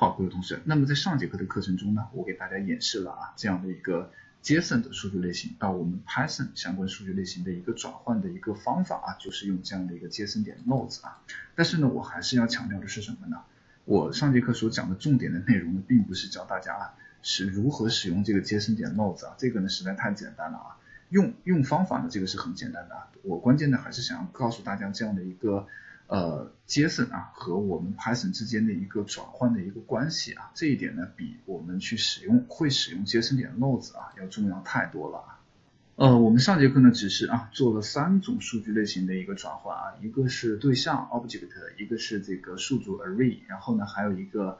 好，各位同学，那么在上节课的课程中呢，我给大家演示了啊这样的一个 JSON 的数据类型到我们 Python 相关数据类型的一个转换的一个方法啊，就是用这样的一个 JSON 点 Nodes 啊。但是呢，我还是要强调的是什么呢？我上节课所讲的重点的内容呢，并不是教大家啊是如何使用这个 JSON 点 Nodes 啊，这个呢实在太简单了啊。用用方法呢，这个是很简单的啊。我关键呢还是想要告诉大家这样的一个。呃，JSON 啊和我们 Python 之间的一个转换的一个关系啊，这一点呢比我们去使用会使用 JSON 点 loads 啊要重要太多了啊。呃，我们上节课呢只是啊做了三种数据类型的一个转换啊，一个是对象 Object，一个是这个数组 Array，然后呢还有一个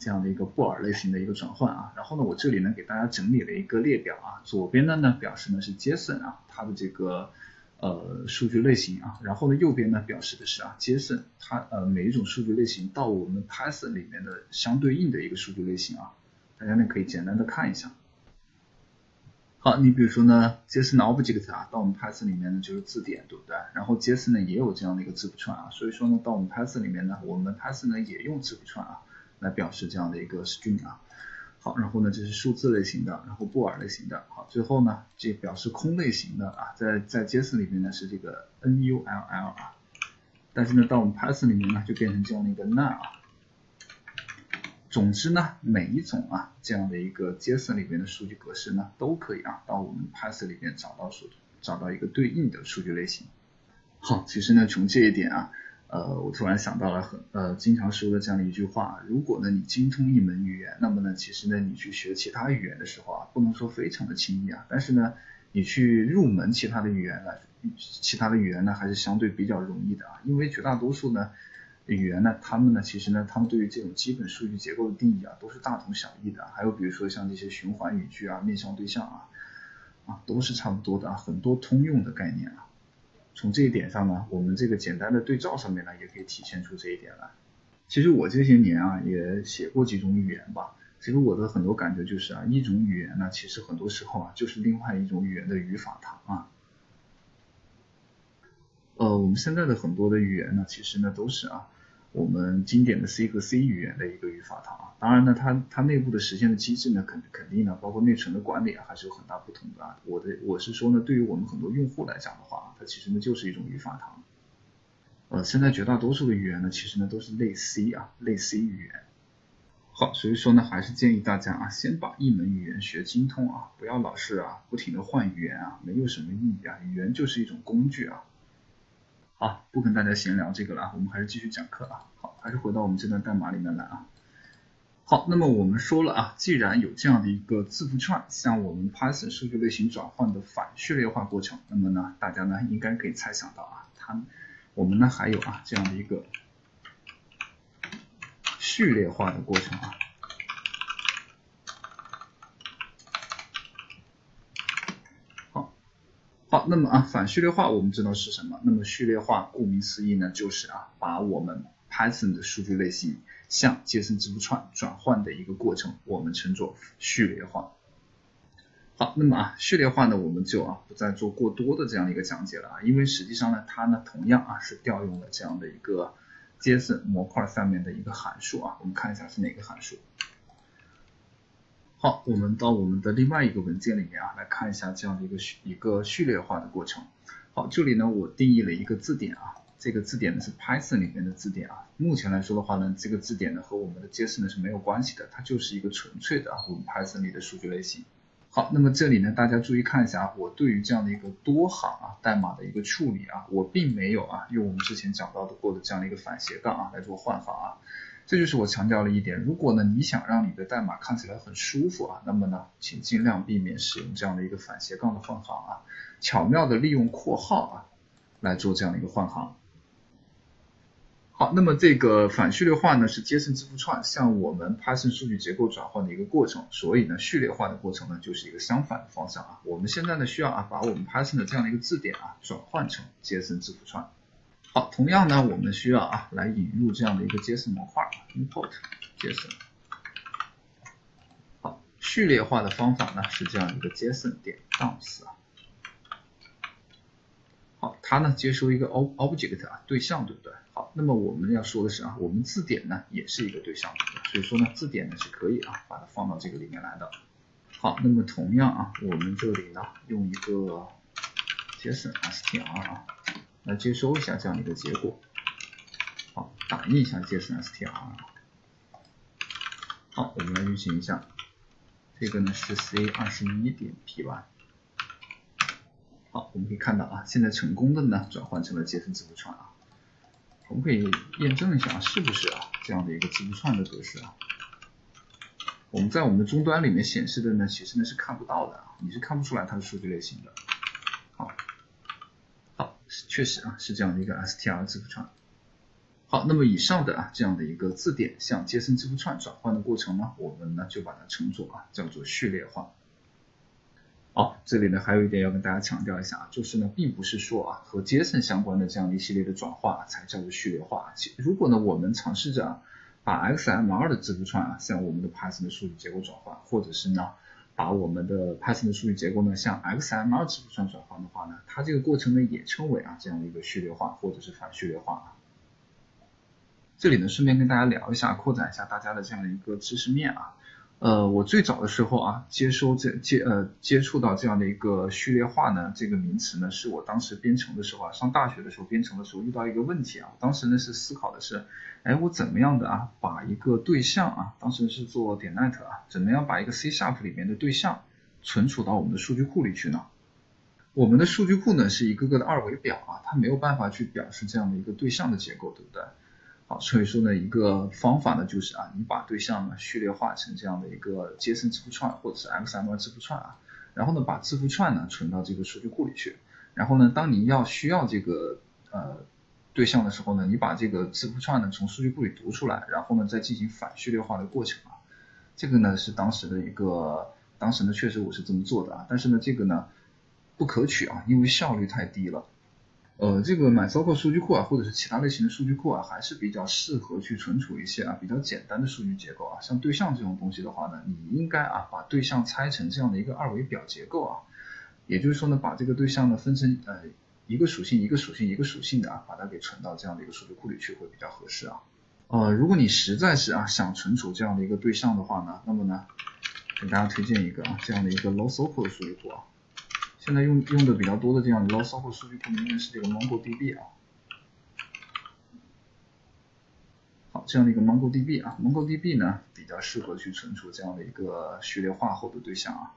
这样的一个布尔类型的一个转换啊。然后呢我这里呢给大家整理了一个列表啊，左边的呢表示呢是 JSON 啊它的这个。呃，数据类型啊，然后呢，右边呢表示的是啊，JSON 它呃每一种数据类型到我们 Python 里面的相对应的一个数据类型啊，大家呢可以简单的看一下。好，你比如说呢，JSON Object 啊，到我们 Python 里面呢就是字典，对不对？然后 JSON 呢也有这样的一个字符串啊，所以说呢，到我们 Python 里面呢，我们 Python 呢也用字符串啊来表示这样的一个 string 啊。好，然后呢，这是数字类型的，然后布尔类型的，好，最后呢，这表示空类型的啊，在在 JSON 里面呢是这个 null 啊，但是呢，到我们 Python 里面呢就变成这样的一个 none 啊。总之呢，每一种啊这样的一个 JSON 里面的数据格式呢，都可以啊到我们 Python 里面找到数找到一个对应的数据类型。好，其实呢，从这一点啊。呃，我突然想到了很呃经常说的这样的一句话，如果呢你精通一门语言，那么呢其实呢你去学其他语言的时候啊，不能说非常的轻易啊，但是呢你去入门其他的语言呢，其他的语言呢还是相对比较容易的啊，因为绝大多数呢语言呢，他们呢其实呢他们对于这种基本数据结构的定义啊都是大同小异的，还有比如说像这些循环语句啊、面向对象啊，啊都是差不多的啊，很多通用的概念啊。从这一点上呢，我们这个简单的对照上面呢，也可以体现出这一点来。其实我这些年啊，也写过几种语言吧。其实我的很多感觉就是啊，一种语言呢，其实很多时候啊，就是另外一种语言的语法糖啊。呃，我们现在的很多的语言呢，其实呢都是啊。我们经典的 C 和 C 语言的一个语法糖啊，当然呢，它它内部的实现的机制呢，肯肯定呢，包括内存的管理啊，还是有很大不同的啊。我的我是说呢，对于我们很多用户来讲的话，它其实呢就是一种语法糖。呃，现在绝大多数的语言呢，其实呢都是类 C 啊，类 C 语言。好，所以说呢，还是建议大家啊，先把一门语言学精通啊，不要老是啊不停的换语言啊，没有什么意义啊。语言就是一种工具啊。好，不跟大家闲聊这个了，我们还是继续讲课啊。好，还是回到我们这段代码里面来啊。好，那么我们说了啊，既然有这样的一个字符串向我们 Python 数据类型转换的反序列化过程，那么呢，大家呢应该可以猜想到啊，它我们呢还有啊这样的一个序列化的过程啊。好，那么啊，反序列化我们知道是什么？那么序列化顾名思义呢，就是啊，把我们 Python 的数据类型向 JSON 字符串转换的一个过程，我们称作序列化。好，那么啊，序列化呢，我们就啊不再做过多的这样一个讲解了啊，因为实际上呢，它呢同样啊是调用了这样的一个 JSON 模块上面的一个函数啊，我们看一下是哪个函数。好，我们到我们的另外一个文件里面啊，来看一下这样的一个序一个序列化的过程。好，这里呢我定义了一个字典啊，这个字典呢是 Python 里面的字典啊。目前来说的话呢，这个字典呢和我们的 JSON 呢是没有关系的，它就是一个纯粹的我们 Python 里的数据类型。好，那么这里呢大家注意看一下啊，我对于这样的一个多行啊代码的一个处理啊，我并没有啊用我们之前讲到的过的这样的一个反斜杠啊来做换行啊。这就是我强调了一点，如果呢你想让你的代码看起来很舒服啊，那么呢，请尽量避免使用这样的一个反斜杠的换行啊，巧妙的利用括号啊来做这样的一个换行。好，那么这个反序列化呢是 JSON 字符串向我们 Python 数据结构转换的一个过程，所以呢序列化的过程呢就是一个相反的方向啊。我们现在呢需要啊把我们 Python 的这样的一个字典啊转换成 JSON 字符串。好，同样呢，我们需要啊来引入这样的一个 JSON 模块，import JSON。好，序列化的方法呢是这样一个 JSON 点 Docs 啊。好，它呢接收一个 object 啊对象，对不对？好，那么我们要说的是啊，我们字典呢也是一个对象，所以说呢，字典呢是可以啊，把它放到这个里面来的。好，那么同样啊，我们这里呢用一个 JSON str 啊来接收一下这样的一个结果。好，打印一下 JSON str。好，我们来运行一下，这个呢是 c 二十一点 py。好，我们可以看到啊，现在成功的呢转换成了 JSON 字符串啊。我们可以验证一下是不是啊这样的一个字符串的格式啊。我们在我们的终端里面显示的呢，其实呢是看不到的啊，你是看不出来它的数据类型的。好，好，确实啊是这样的一个 str 字符串。好，那么以上的啊这样的一个字典向 JSON 字符串转换的过程呢，我们呢就把它称作啊叫做序列化。好，这里呢还有一点要跟大家强调一下啊，就是呢并不是说啊和 JSON 相关的这样一系列的转化才叫做序列化。其如果呢我们尝试着把 XML 的字符串啊向我们的 Python 的数据结构转换，或者是呢把我们的 Python 的数据结构呢向 XML 字符串转换的话呢，它这个过程呢也称为啊这样的一个序列化或者是反序列化。这里呢顺便跟大家聊一下，扩展一下大家的这样一个知识面啊。呃，我最早的时候啊，接收这接呃接触到这样的一个序列化呢，这个名词呢，是我当时编程的时候啊，上大学的时候编程的时候遇到一个问题啊，当时呢是思考的是，哎，我怎么样的啊，把一个对象啊，当时是做点 net 啊，怎么样把一个 C sharp 里面的对象存储到我们的数据库里去呢？我们的数据库呢是一个个的二维表啊，它没有办法去表示这样的一个对象的结构，对不对？好，所以说呢，一个方法呢，就是啊，你把对象呢序列化成这样的一个 JSON 字符串或者是 XML 字符串啊，然后呢，把字符串呢存到这个数据库里去，然后呢，当你要需要这个呃对象的时候呢，你把这个字符串呢从数据库里读出来，然后呢再进行反序列化的过程啊，这个呢是当时的一个，当时呢确实我是这么做的啊，但是呢这个呢不可取啊，因为效率太低了。呃，这个 MySQL 数据库啊，或者是其他类型的数据库啊，还是比较适合去存储一些啊比较简单的数据结构啊。像对象这种东西的话呢，你应该啊把对象拆成这样的一个二维表结构啊，也就是说呢，把这个对象呢分成呃一个属性一个属性一个属性的啊，把它给存到这样的一个数据库里去会比较合适啊。呃，如果你实在是啊想存储这样的一个对象的话呢，那么呢，给大家推荐一个啊这样的一个 LowSQL 的数据库啊。现在用用的比较多的这样的 LowSQL 数据库里面是这个 MongoDB 啊，好，这样的一个 MongoDB 啊，MongoDB 呢比较适合去存储这样的一个序列化后的对象啊，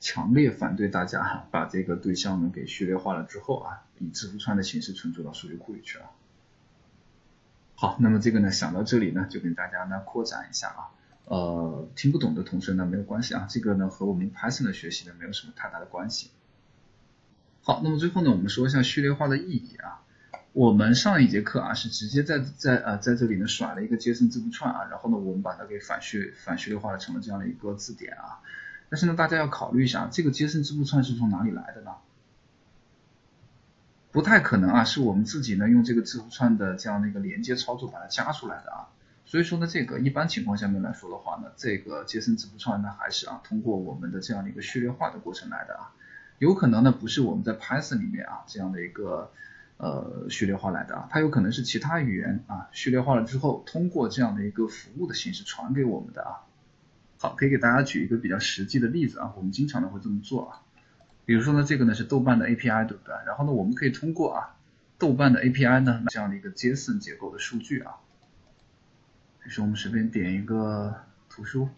强烈反对大家把这个对象呢给序列化了之后啊，以字符串的形式存储到数据库里去啊。好，那么这个呢想到这里呢，就跟大家呢扩展一下啊。呃，听不懂的同学呢没有关系啊，这个呢和我们 Python 的学习呢没有什么太大的关系。好，那么最后呢，我们说一下序列化的意义啊。我们上一节课啊是直接在在呃在这里呢甩了一个 JSON 字符串啊，然后呢我们把它给反序反序列化了成了这样的一个字典啊。但是呢大家要考虑一下，这个 JSON 字符串是从哪里来的呢？不太可能啊，是我们自己呢用这个字符串的这样的一个连接操作把它加出来的啊。所以说呢，这个一般情况下面来说的话呢，这个 JSON 字符串呢还是啊通过我们的这样的一个序列化的过程来的啊，有可能呢不是我们在 Python 里面啊这样的一个呃序列化来的啊，它有可能是其他语言啊序列化了之后，通过这样的一个服务的形式传给我们的啊。好，可以给大家举一个比较实际的例子啊，我们经常呢会这么做啊，比如说呢这个呢是豆瓣的 API 对不对？然后呢我们可以通过啊豆瓣的 API 呢这样的一个 JSON 结构的数据啊。于是我们随便点一个图书，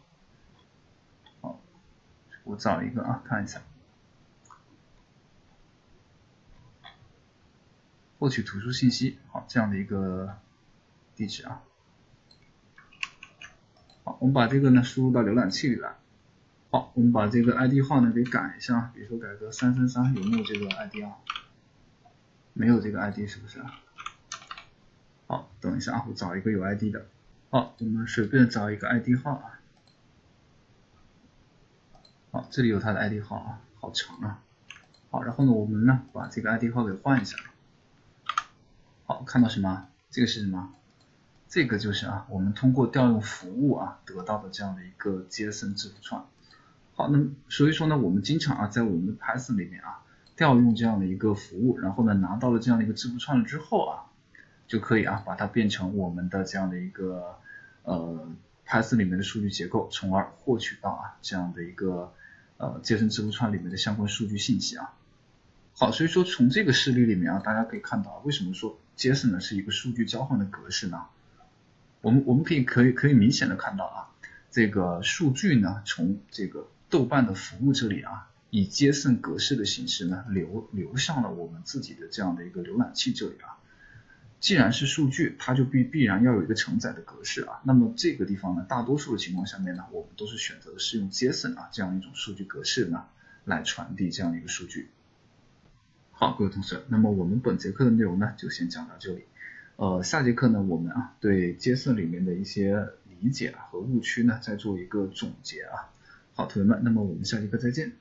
好，我找一个啊，看一下，获取图书信息，好，这样的一个地址啊，好，我们把这个呢输入到浏览器里来，好，我们把这个 ID 号呢给改一下，比如说改个三三三，有没有这个 ID 啊？没有这个 ID 是不是？好，等一下啊，我找一个有 ID 的。好，我们随便找一个 ID 号啊。好，这里有它的 ID 号啊，好长啊。好，然后呢，我们呢把这个 ID 号给换一下。好，看到什么？这个是什么？这个就是啊，我们通过调用服务啊得到的这样的一个 JSON 字符串。好，那所以说呢，我们经常啊在我们的 Python 里面啊调用这样的一个服务，然后呢拿到了这样的一个字符串了之后啊，就可以啊把它变成我们的这样的一个。呃 Python 里面的数据结构，从而获取到啊这样的一个呃 JSON 字符串里面的相关数据信息啊。好，所以说从这个事例里面啊，大家可以看到，为什么说 JSON 呢是一个数据交换的格式呢？我们我们可以可以可以明显的看到啊，这个数据呢从这个豆瓣的服务这里啊，以 JSON 格式的形式呢流流向了我们自己的这样的一个浏览器这里啊。既然是数据，它就必必然要有一个承载的格式啊。那么这个地方呢，大多数的情况下面呢，我们都是选择的是用 JSON 啊这样一种数据格式呢来传递这样的一个数据。好，各位同学，那么我们本节课的内容呢，就先讲到这里。呃，下节课呢，我们啊对 JSON 里面的一些理解和误区呢，再做一个总结啊。好，同学们，那么我们下节课再见。